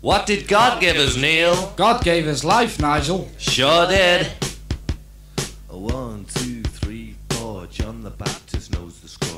What did God give us, Neil? God gave us life, Nigel. Sure did. One, two, three, four. John the Baptist knows the score.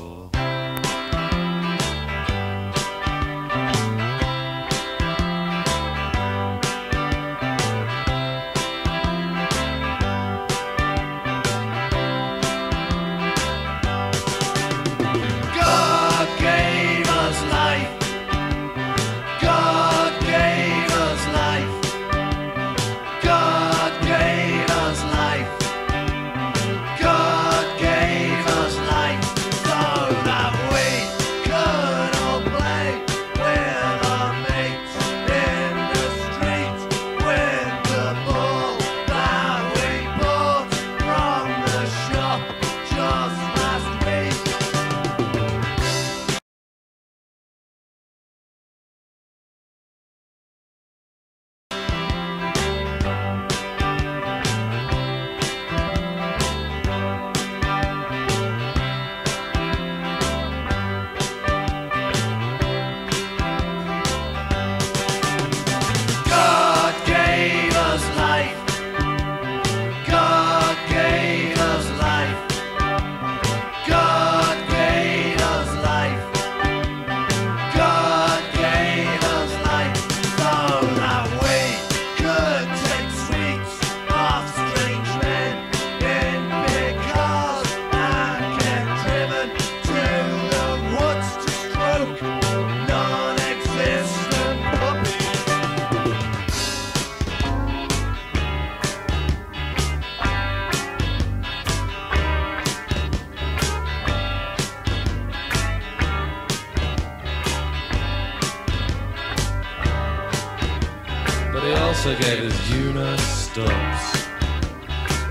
Also gave us Una Stubbs.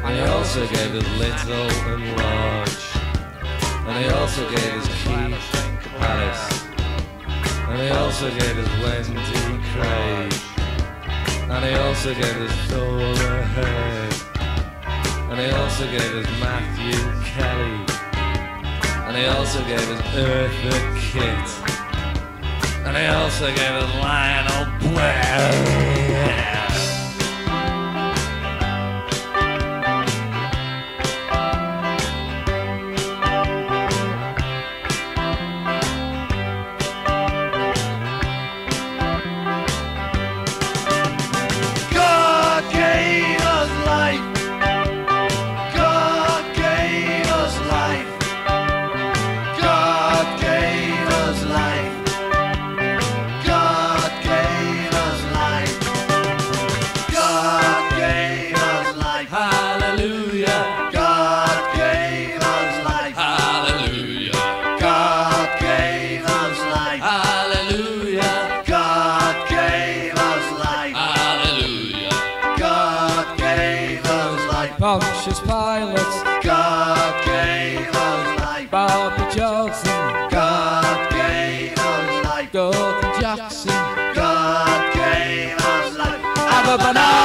And he also gave us Little and Large. And he also gave us Keith Harris. And he also gave us Wendy Craig. And he also gave us Thora Hird. And he also gave us Matthew Kelly. And he also gave us Eartha Kitt. And he also gave us Lionel Blair. Pilate, God gave us life. Bobby Johnson, God gave us life. Gordon Jackson. God gave us life. Have a banana.